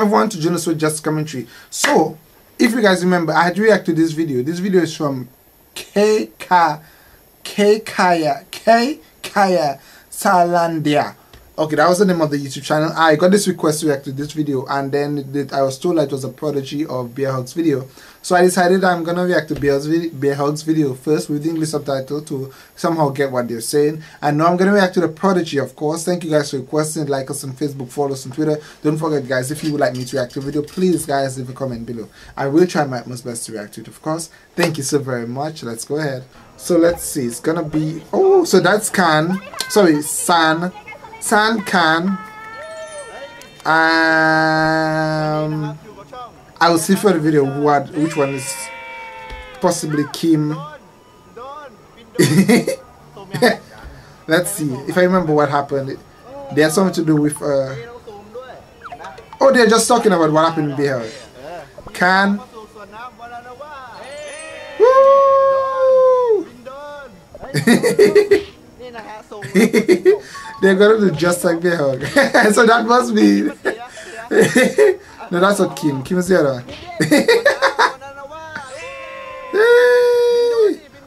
Welcome everyone to Junosuede Just Commentary. So, if you guys remember, I had reacted to this video. This video is from K K K Kaya K Kaya Salandia. Okay, that was the name of the YouTube channel. I got this request to react to this video, and then I was told it was a prodigy of Bear Hugs video. So I decided I'm gonna react to Bear, Bear Hugs video first with English subtitle to somehow get what they're saying. And now I'm gonna react to the prodigy, of course. Thank you guys for requesting. Like us on Facebook, follow us on Twitter. Don't forget, guys, if you would like me to react to a video, please, guys, leave a comment below. I will try my utmost best to react to it, of course. Thank you so very much. Let's go ahead. So let's see. It's gonna be. Oh, so that's Kan. Sorry, San. San Kan. Um, I will see for the video what which one is possibly Kim. Let's see if I remember what happened. They had something to do with. Uh, oh, they're just talking about what happened in Behel. Kan. They're gonna do just like Behel. so that must be. No, that's not Kim. Kim is the other one.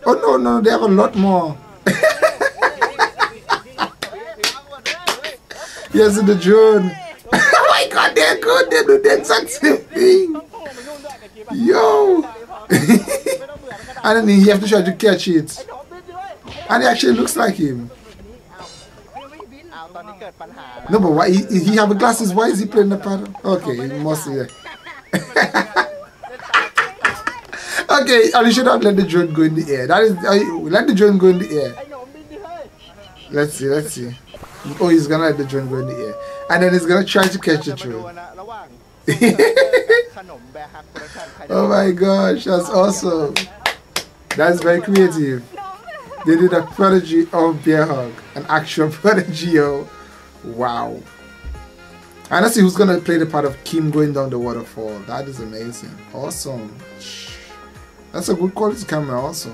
oh no, no, they have a lot more. yes, the drone. oh my god, they're good. They do the exact same thing. Yo. and then you have to try to catch it. And it actually looks like him. No, but why he, he have glasses? Why is he playing the paddle? Okay, he must be. okay, and you should have let the drone go in the air. That is, uh, let the drone go in the air. Let's see, let's see. Oh, he's gonna let the drone go in the air, and then he's gonna try to catch the drone. oh my gosh, that's awesome. That's very creative. They did a prodigy of bear hug, an actual prodigy, yo. Wow. And let's see who's gonna play the part of Kim going down the waterfall. That is amazing. Awesome. That's a good quality camera also.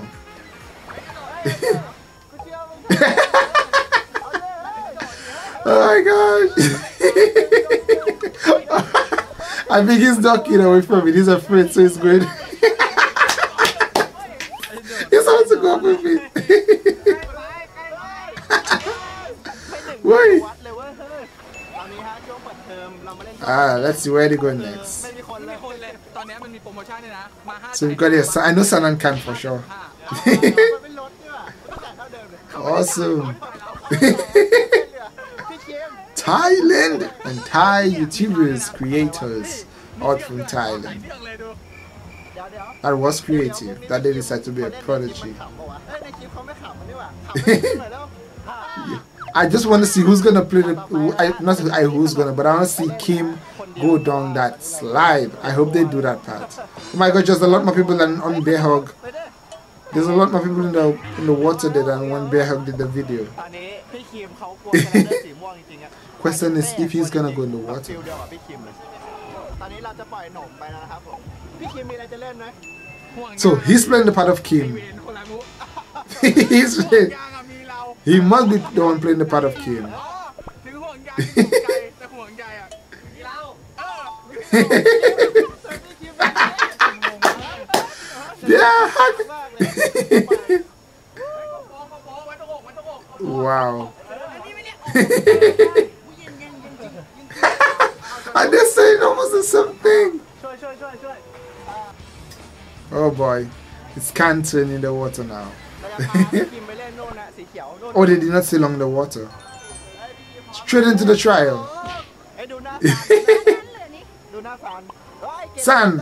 oh my gosh. I think he's ducking away from it. He's afraid, so he's good. he's about to go up with me. Wait. Ah, let's see where they go next. So we've got here. I know Sanan can for sure. awesome. Thailand and Thai YouTubers, creators out from Thailand. That was creative. That they decided to be a prodigy. I just want to see who's gonna play the. I, not I who's gonna, but I want to see Kim go down that slide. I hope they do that part. Oh my god, just a lot more people than on Bear Hug. There's a lot more people in the in the water there than when Bear Hug did the video. Question is if he's gonna go in the water. So he's playing the part of Kim. he's playing. He must be the one playing the part of Kim. yeah. wow. I just saying almost the same thing. Oh boy. It's cantering in the water now. Oh, they did not stay long the water. Straight into the trial. San.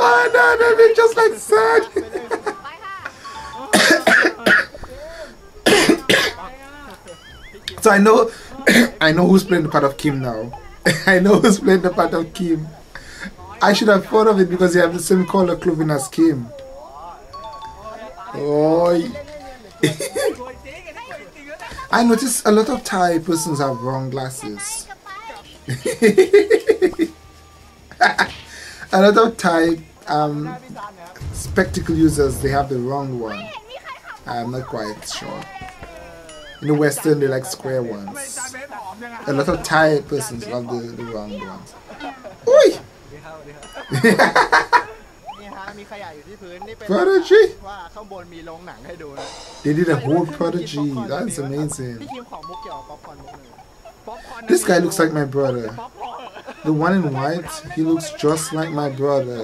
oh no, no, they're just like San. so I know, I know who's playing the part of Kim now. I know who's playing the part of Kim. I should have thought of it because you have the same color clothing as Kim. Oh. I notice a lot of Thai persons have wrong glasses. a lot of Thai um, spectacle users, they have the wrong one. I'm not quite sure. In the Western, they like square ones. A lot of Thai persons love the, the ones. Oi! ดีครับดีครับนี่ฮะมีขยะอยู่ที่พื้นนี่เป็น Prodigy! ว่าข้างบนมีโรงหนังให้ดูนะ They did a whole Prodigy. That's amazing. พี่คิมของมุกเกี่ยวกับป๊อปคอร์นมุกหนึ่ง ป๊อปคอร์น This guy looks like my brother. ป๊อปคอร์น The one in white, he looks just like my brother.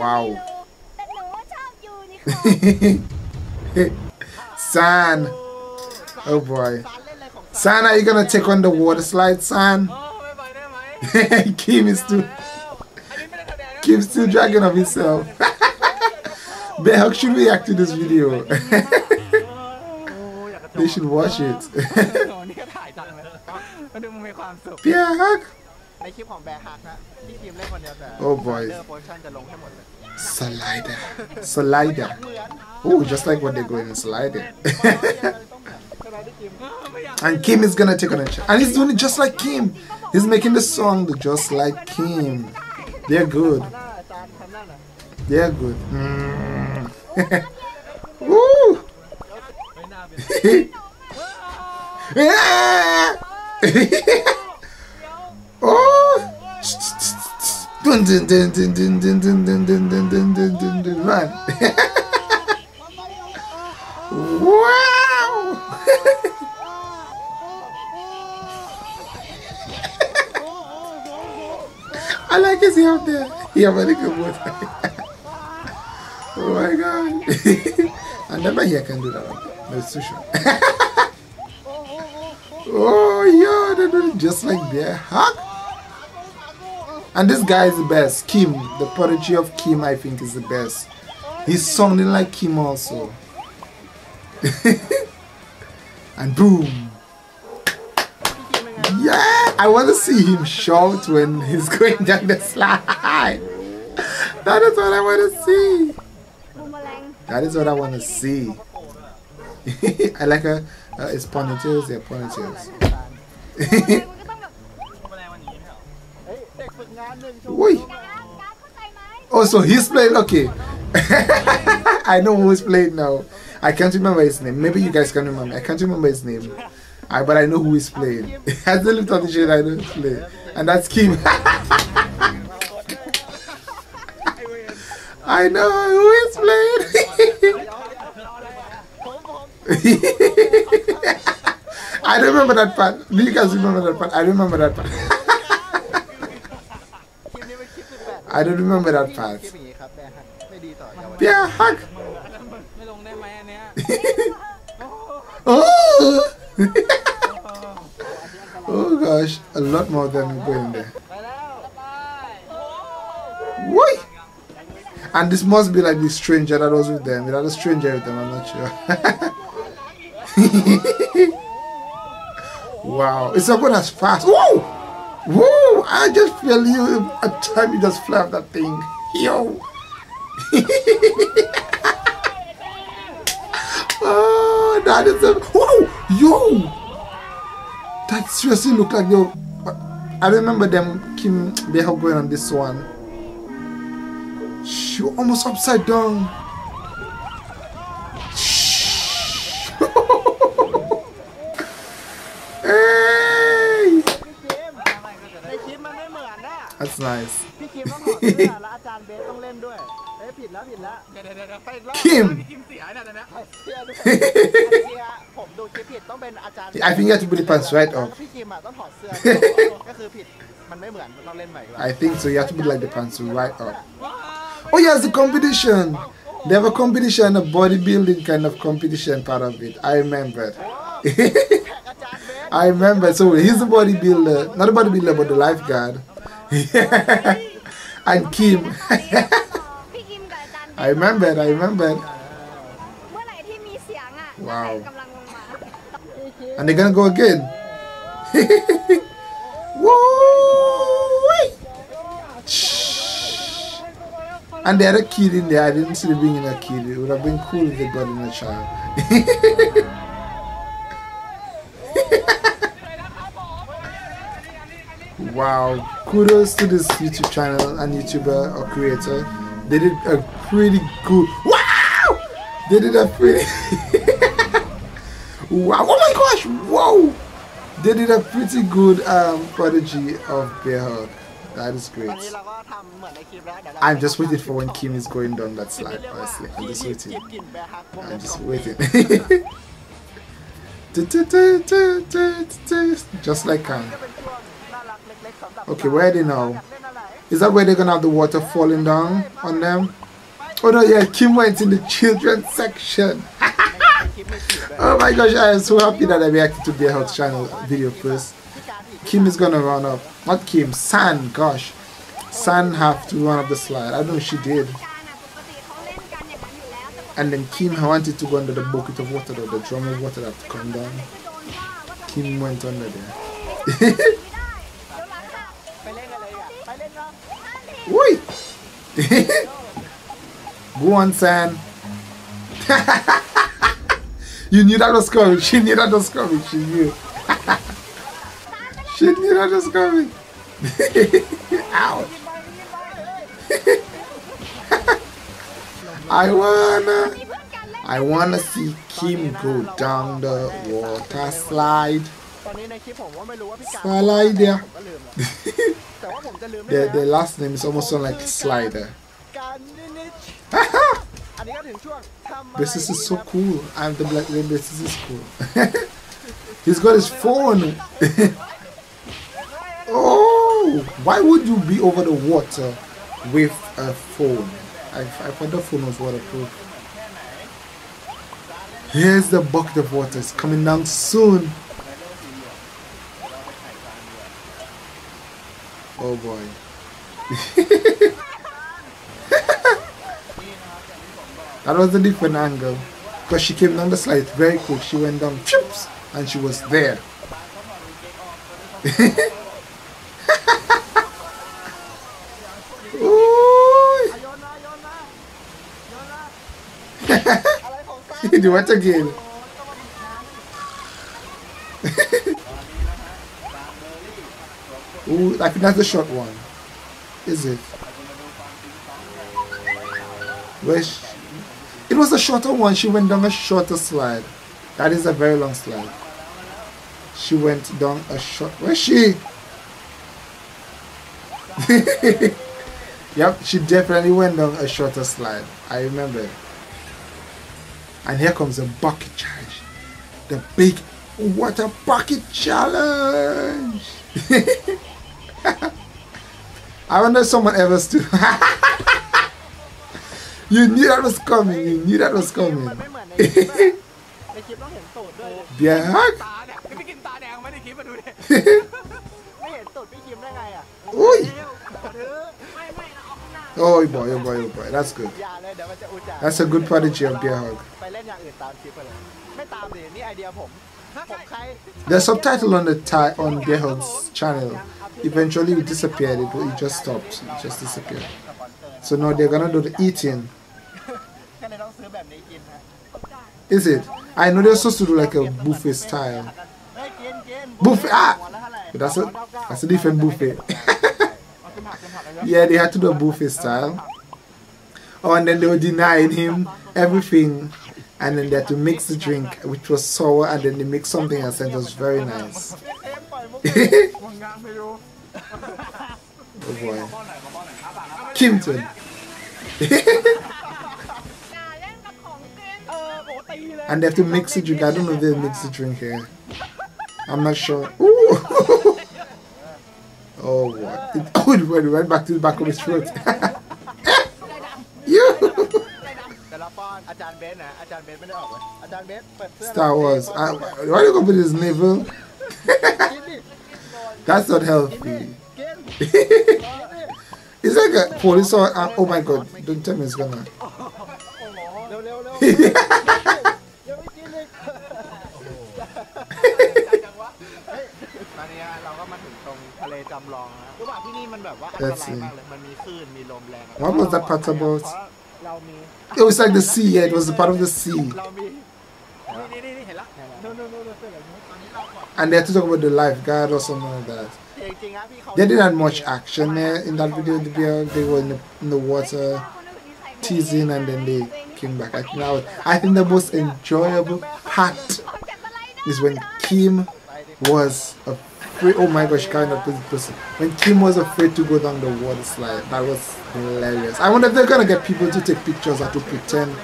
ว้าว แต่หนูชอบยูนิคอร์น San! Oh boy. ซานเล่นอะไรของซาน San, are you gonna take on the water slide, San? เออไม่ไปได้ไหม Kim is too อันนี้ keeps still dragging of himself. Bear, how should we react to this video? they should watch it. เปียฮักในคลิปของแบร์ฮักนะที่ทีมเล่นคนเดียวแต่ Oh boy. Slider. Slider. Oh just like what they're going in Slider. And Kim is gonna take on a chance and he's doing it just like Kim. He's making the song just like Kim. They're good. They're good. Mm. Woo! oh! Man! wow! I like his hair there. Yeah, very good boy. oh my god. I never hear can do that. No, it's too short. oh, yeah, they do just like their hug. And this guy is the best. Kim, the prodigy of Kim, I think, is the best. He's sounding like Kim also. and boom. I want to see him shout when he's going down the slide. That is what I want to see. That is what I want to see. I like her. Uh, it's ponytails. They're ponytails. Wait. Oh, so he's playing. Okay. I know who's playing now. I can't remember his name. Maybe you guys can remember. I can't remember his name. I, but I know who is playing. I not lift up the shade, I know who's playing. And that's Kim. I know who is playing. I remember that part. You guys remember that part. I remember that part. I don't remember that part. Yeah, hug. oh! oh gosh, a lot more than we going there. Why? And this must be like the stranger that was with them. Another stranger with them, I'm not sure. wow, it's not going as fast. Whoa! Whoa! I just feel you a time you just fly off that thing. Yo! oh, that is a. Whoa! Yo! That seriously look like yo. I remember them Kim Beha going on this one. She almost upside down. hey! That's nice. Kim! I think you have to put the pants right up. I think so you have to put like the pants right up. Oh yes the competition. They have a competition a bodybuilding kind of competition part of it. I remember. I remember. So he's a bodybuilder. Not a bodybuilder but the lifeguard. And Kim. I remember I remember and they're gonna go again. And they had a kid in there. I didn't see the them in a kid. It would have been cool if they brought in a child. wow. Kudos to this YouTube channel and YouTuber or creator. They did a pretty good. Wow! They did a pretty. Wow. Oh my gosh. Whoa. They did a pretty good um, prodigy of Bear Hug. That is great. I'm just waiting for when Kim is going down that slide, honestly. I'm just waiting. I'm just waiting. just like Kang. Okay, where are they now? Is that where they're gonna have the water falling down on them? Oh no, yeah, Kim went in the children's section. oh my gosh, I am so happy that I reacted to their health channel video first. Kim is gonna run up. Not Kim, San, gosh. San have to run up the slide. I don't know she did. And then Kim wanted to go under the bucket of water though, the drum of water that had to come down. Kim went under there. Wait! go on, San. You knew that was coming. She knew that was coming. She knew. she knew that was coming. Ouch. I wanna, I wanna see Kim go down the water slide. Slider. The the last name is almost sound like Slider. This is so cool. I'm the black rain. This is cool. He's got his phone. oh, why would you be over the water with a phone? I, I thought the phone was waterproof. Here's the bucket of water. It's coming down soon. Oh boy. That was a different angle. Because she came down the slide very quick. She went down, chips, and she was there. Do it again. Ooh, I think that's the short one. Is it? Where's it was a shorter one. She went down a shorter slide. That is a very long slide. She went down a short. Where's she? yep, she definitely went down a shorter slide. I remember. And here comes the bucket challenge. The big water bucket challenge. I wonder if someone ever stood. you knew that was coming you knew that was coming ในคลิปต้องเห็นตูดด้วย เดี๋ยวตาเนี่ยพี่กินตาแดงไม่ได้คลิปมาดูดิไม่เห็นตูดพี่คิมได้ไงอ่ะอุ้ยไม่ไม่นะออกหน้า oh boy oh boy oh boy that's good that's a good prodigy of Bear Hug ไปเล่นอย่างอื่นตามคลิปไปเลยไม่ตามดินี่ไอเดียผม subtitle on the Thai on Bear Hug's channel. Eventually, it disappeared. It, it just stopped. It just disappeared. So now they're gonna do the eating. Is it? I know they're supposed to do like a buffet style. Buffet! Ah! That's a, that's a different buffet. yeah, they had to do a buffet style. Oh, and then they were denying him everything. And then they had to mix the drink, which was sour, and then they mixed something else, and it was very nice. oh boy. Kimpton and they have to mix the drink. I don't know if they mix the drink here. I'm not sure. Ooh. oh, what? It, oh, it went right back to the back of his throat. Star Wars. I, why do you go put his navel? That's not healthy. It's like a police or uh, oh my god, don't tell me it's gonna. Let's see. What was that part about? It was like the sea, yeah, it was a part of the sea. And they had to talk about the lifeguard or something like that. They didn't have much action eh, in that video. They were in the, in the water teasing and then they came back. I think, was, I think the most enjoyable part is when Kim was afraid. Oh my gosh, kind of person. When Kim was afraid to go down the water slide, that was hilarious. I wonder if they're gonna get people to take pictures or to pretend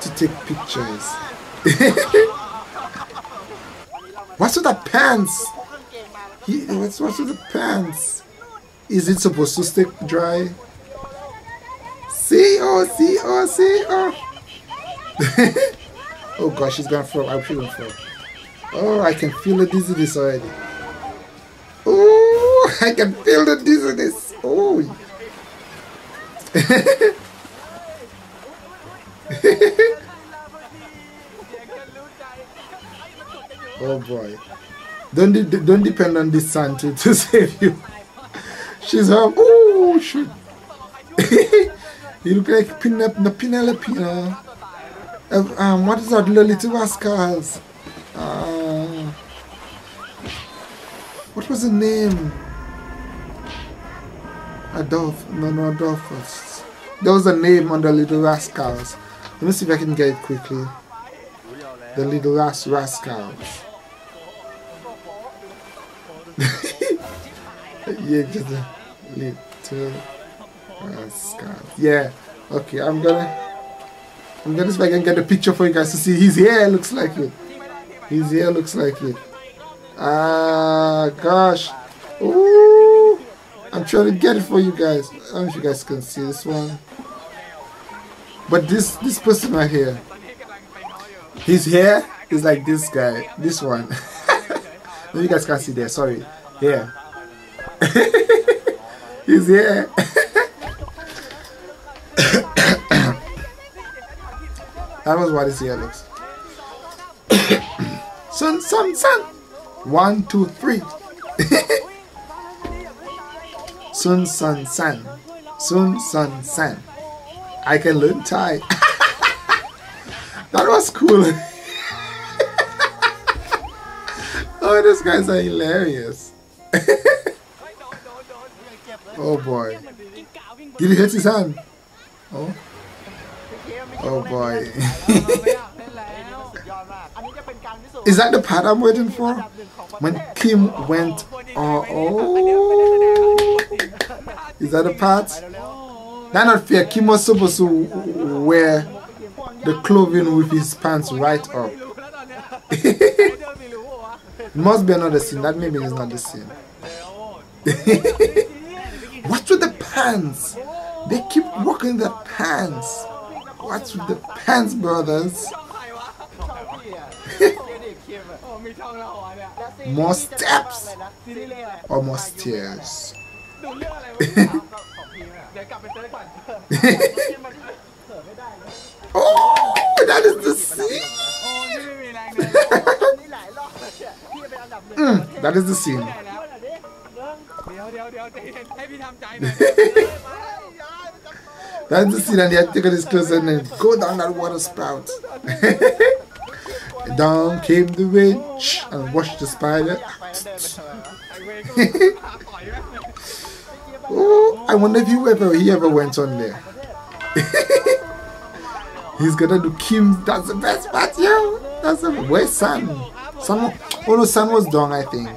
to take pictures. What's with the pants? He, what's, what's with the pants? Is it supposed to stay dry? See, oh, see, oh, see, oh. oh gosh, she's gonna fall. I'm feeling fall. Oh, I can feel the dizziness already. Oh, I can feel the dizziness. Oh. oh boy. Don't de don't depend on this sun to, save you. She's home. Oh shoot. you look like Penelope. Penelope. Uh, um, what is that? Little Rascals. Uh, what was the name? Adolf. No, no, Adolphus. There was a name on the Little Rascals. Let me see if I can get it quickly. The Little Ras Rascals. Yeah, just a little rascals. Yeah. Okay, I'm gonna. I'm gonna see if I can get a picture for you guys to see. His hair looks like it. His hair looks like it. Ah, gosh. Ooh. I'm trying to get it for you guys. I don't know if you guys can see this one. But this this person right here, his hair is like this guy, this one. you guys can't see there. Sorry. Yeah. his here. That was what his hair looks. son, son, son. One, two, three. sun, sun, sun. Sun, sun, sun. I can learn Thai. that was cool. oh, these guys are hilarious. Oh boy. Did he hit his hand? Oh. Oh boy. Is that the part I'm waiting for? When Kim went, oh, oh. Is that the part? That's not fair. Kim was supposed to wear the clothing with his pants right up. it must be another scene. That maybe is not the scene. What's with the pants? They keep walking the pants. What's with the pants, brothers? more steps or more stairs? oh, that is the scene. mm, that is the scene. That's the scene and they had taken his clothes and then go down that water spout. down came the witch and washed the spider oh, I wonder if he ever he ever went on there. He's gonna do Kim. That's the best part, yo. That's the where's Sun? Sun. Oh no, Sun was done. I think.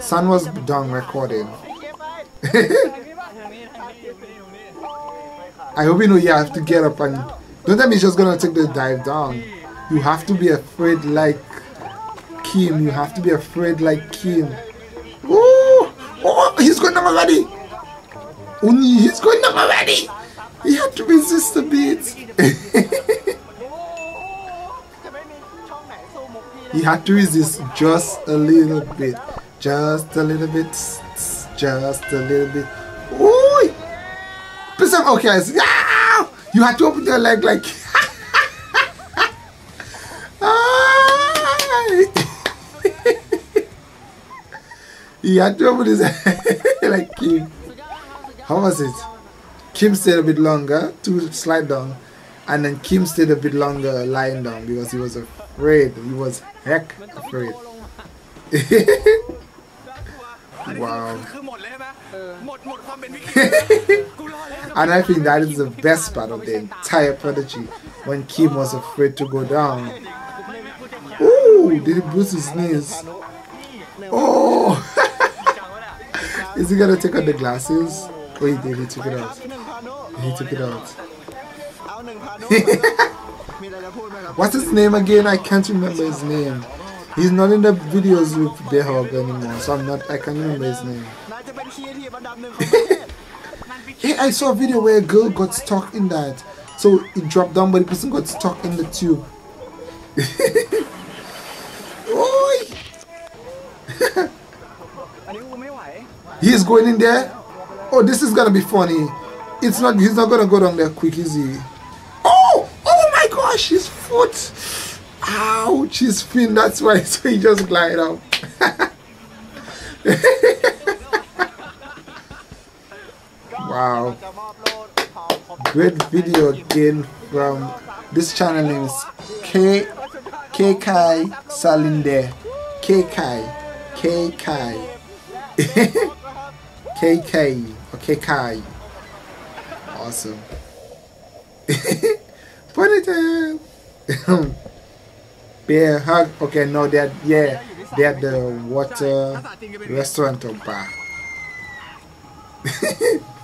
Sun was done recording. I hope you know you have to get up and don't tell me he's just gonna take the dive down. You have to be afraid like Kim. You have to be afraid like Kim. Oh, oh he's going down already. Only he's going down already. He had to resist a bit. he had to resist just a little bit. Just a little bit. Just a little bit. Ooh! Oh, Percent okay. Yeah! You had to open your leg like he had to open his like Kim. How was it? Kim stayed a bit longer to slide down, and then Kim stayed a bit longer lying down because he was afraid. He was heck afraid. Wow. and I think that is the best part of the entire Prodigy when Kim was afraid to go down. Ooh, did he boost his knees? Oh! is he gonna take out the glasses? Oh, Wait, did he took it out? He took it out. What's his name again? I can't remember his name. He's not in the videos with Bear Hug anymore, so I'm not, I can't remember his name. yeah, I saw a video where a girl got stuck in that. So it dropped down, but the person got stuck in the tube. He's going in there. Oh, this is gonna be funny. It's not. He's not gonna go down there quick, is he? Oh! Oh my gosh! His foot! ouch his fin that's why so he just glide out wow. Great video again from this channel name is k k kai salinde k kai k kai. K kai or k kai. Awesome. Put it down Bear hug. Okay, no, they're yeah, they're the water restaurant or bar.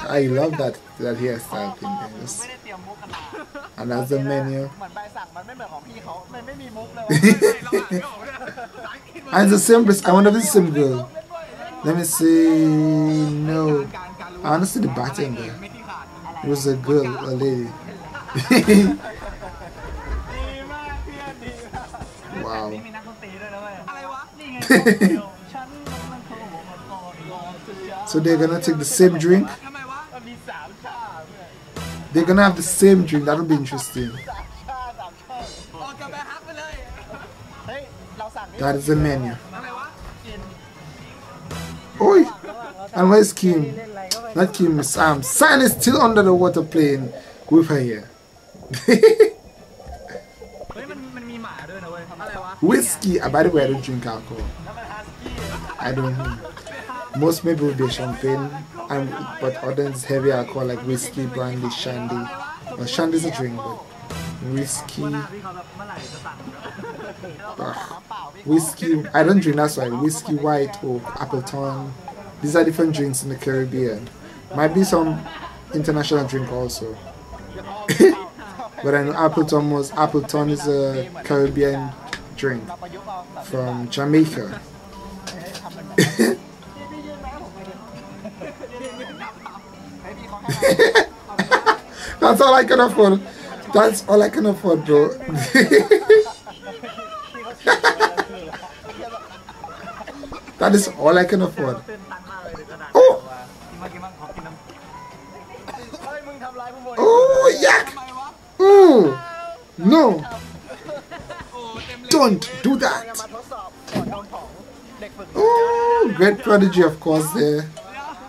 I love that that hairstyle something else. Another menu. and the same. I wonder if it's the same girl. Let me see. No. I want to see the button there. It was a girl, a lady. wow. so they're gonna take the same drink? They're gonna have the same drink, that'll be interesting. That is the menu. Oi! And where's Kim? Not Kim, Sam. Sam is still under the water playing with her here. Whiskey. Uh, by the way, I don't drink alcohol. I don't. Most maybe will be champagne, and, but others heavy alcohol like whiskey, brandy, shandy. Well, shandy's a drink, but whiskey. Whiskey. I don't drink that, so whiskey white or Appleton. These are different drinks in the Caribbean. Might be some international drink also. but I know Appleton was Appleton is a Caribbean drink from Jamaica. That's all I can afford. That's all I can afford, bro. that is all I can afford. ตื่นตันมากเลยกระดาษ Oh, กินมากินมาขอกินน้ำ เฮ้ยมึงทำร้ายผู้บริ oh, yuck. Oh, no. Don't do จะ that. มาทดสอบก่อนโดนของเด็กฝึก Oh, great prodigy, of course, there.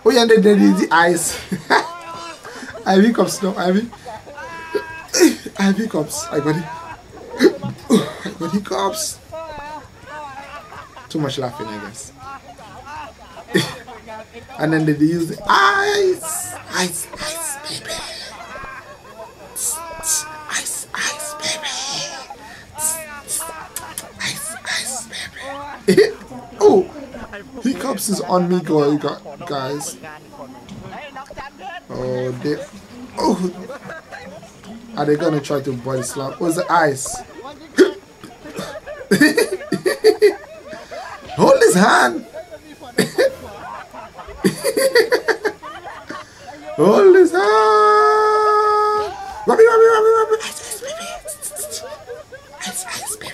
Oh, yeah, and then there is the eyes. Ivy cups, no, Ivy. Ivy cups. I got it. I got hiccups. Too much laughing, I guess. and then they use the ice, ice, ice, baby. Ice, ice, baby. Ice, ice, baby. oh, hiccups is on me, girl, guys. Oh, they. Oh, are they gonna try to body slap? What's oh, the ice? Hold his hand. All this hard. Rubby, rubby, rubby, rubby. Ice, ice, baby. Ice, ice, baby.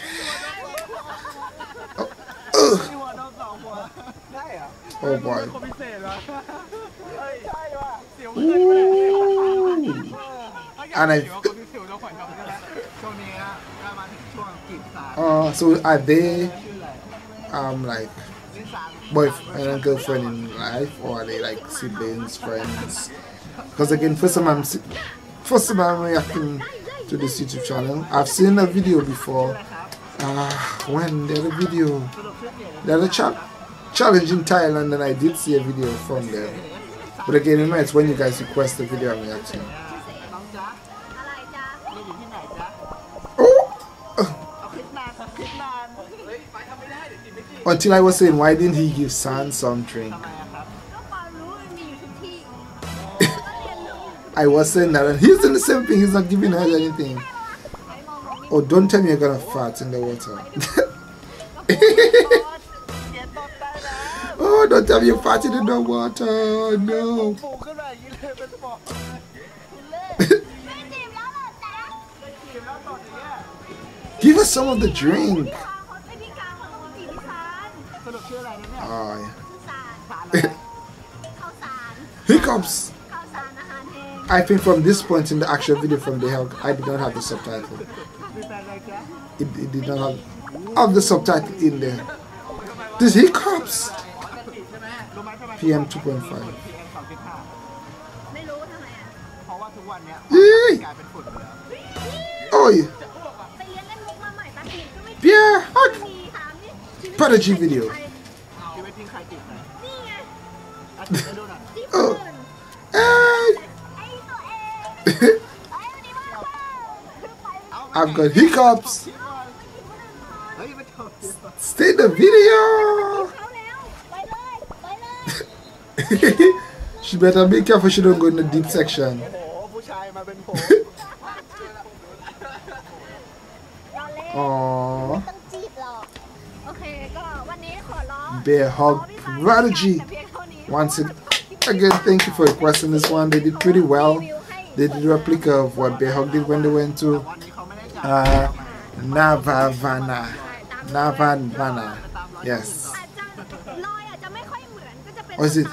Oh, oh boy. Ooh. And I. Uh, so are they um like boyfriend and girlfriend in life or are they like siblings, friends? Because again, first time I'm first time I'm reacting to this YouTube channel. I've seen a video before. Uh, when there's a video, there's a cha challenge in Thailand, and I did see a video from there. But again, it know, it's when you guys request a video I'm reacting. Oh! Until I was saying, why didn't he give San some drink? I was saying that, and he's doing the same thing. He's not giving her anything. Oh, don't tell me you're gonna fart in the water. oh, don't tell me you're farting in the water. No. Give us some of the drink. Oh, yeah. Hiccups. I think from this point in the actual video from the hell, I did not have the subtitle. It, it did not have, have the subtitle in there. This hiccups! PM 2.5. Oi! Yeah. hug! Prodigy video. oh. I've got hiccups. Stay the video. she better be careful she don't go in the deep section. Bear Hug Prodigy. Once again, thank you for requesting this one. They did pretty well. They did a replica of what Bear Hug did when they went to uh, Navavana. Navavana. Yes. Or is it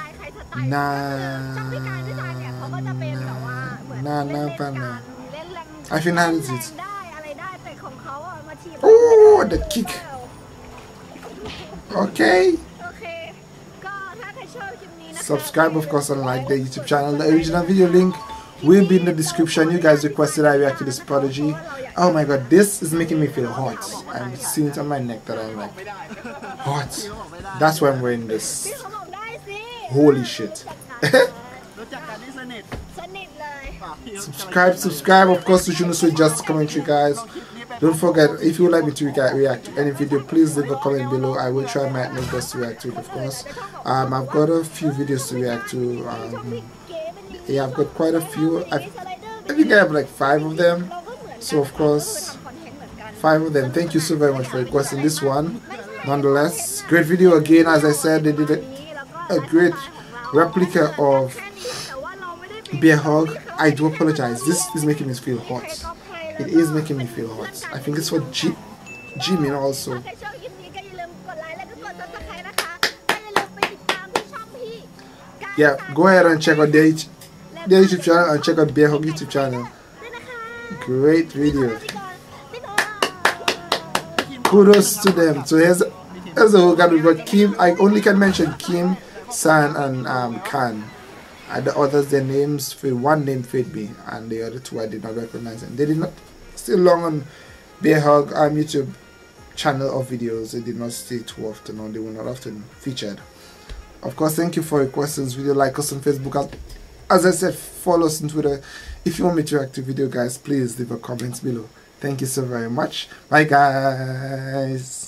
Na Na Navana? I think that is it. Oh, the kick. Okay. Subscribe, of course, and like the YouTube channel. The original video link will be in the description. You guys requested I react to this prodigy. Oh my god, this is making me feel hot. I'm seeing it on my neck that I'm like hot. That's why I'm wearing this. Holy shit. subscribe, subscribe, of course, to also Just Commentary, guys. Don't forget, if you would like me to react to any video, please leave a comment below. I will try my best to react to it, of course. Um, I've got a few videos to react to. Um, yeah I've got quite a few. I've, I think I have like five of them. So of course five of them. Thank you so very much for requesting this one. Nonetheless great video again. As I said they did a, a great replica of Bear hug. I do apologize. This is making me feel hot. It is making me feel hot. I think it's for G Jimin also. Yeah go ahead and check out their their YouTube channel and check out Bear Hug YouTube channel. Great video. Kudos to them. So here's, here's the whole guy. We've got Kim. I only can mention Kim, San, and um, Kan. And the others, their names, one name fit me, and the other two I did not recognize. And they did not, still long on Bear Hug um, YouTube channel of videos. They did not stay too often, or they were not often featured. Of course, thank you for your questions. Video like us on Facebook. As, I said, follow us on Twitter. If you want me to react to video, guys, please leave a comment below. Thank you so very much. Bye, guys.